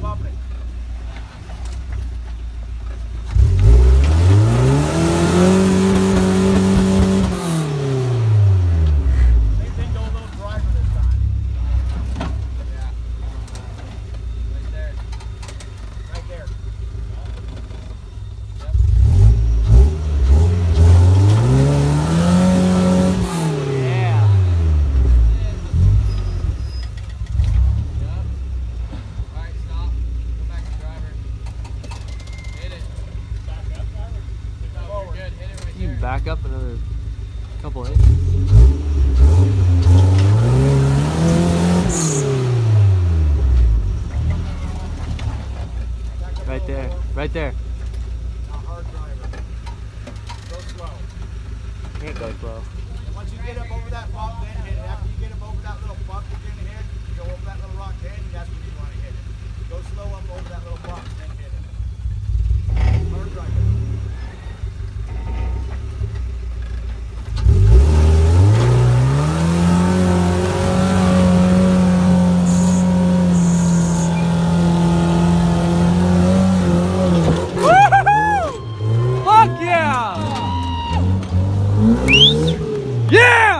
public. Back up another couple inches. Right there, right there. Can't go slow. Once you get up over that bump, then Yeah!